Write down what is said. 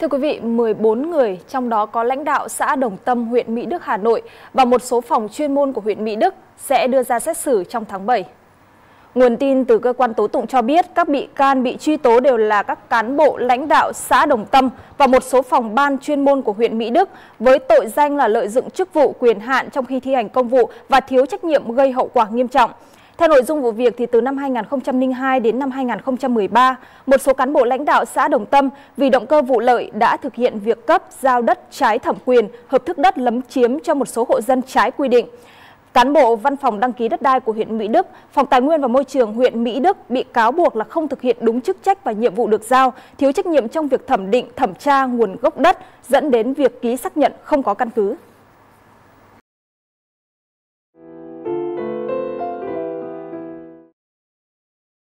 Thưa quý vị, 14 người, trong đó có lãnh đạo xã Đồng Tâm, huyện Mỹ Đức, Hà Nội và một số phòng chuyên môn của huyện Mỹ Đức sẽ đưa ra xét xử trong tháng 7. Nguồn tin từ cơ quan tố tụng cho biết các bị can bị truy tố đều là các cán bộ lãnh đạo xã Đồng Tâm và một số phòng ban chuyên môn của huyện Mỹ Đức với tội danh là lợi dụng chức vụ quyền hạn trong khi thi hành công vụ và thiếu trách nhiệm gây hậu quả nghiêm trọng. Theo nội dung vụ việc thì từ năm 2002 đến năm 2013, một số cán bộ lãnh đạo xã Đồng Tâm vì động cơ vụ lợi đã thực hiện việc cấp giao đất trái thẩm quyền, hợp thức đất lấn chiếm cho một số hộ dân trái quy định. Cán bộ văn phòng đăng ký đất đai của huyện Mỹ Đức, Phòng Tài nguyên và Môi trường huyện Mỹ Đức bị cáo buộc là không thực hiện đúng chức trách và nhiệm vụ được giao, thiếu trách nhiệm trong việc thẩm định, thẩm tra nguồn gốc đất, dẫn đến việc ký xác nhận không có căn cứ.